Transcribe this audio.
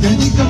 等你等。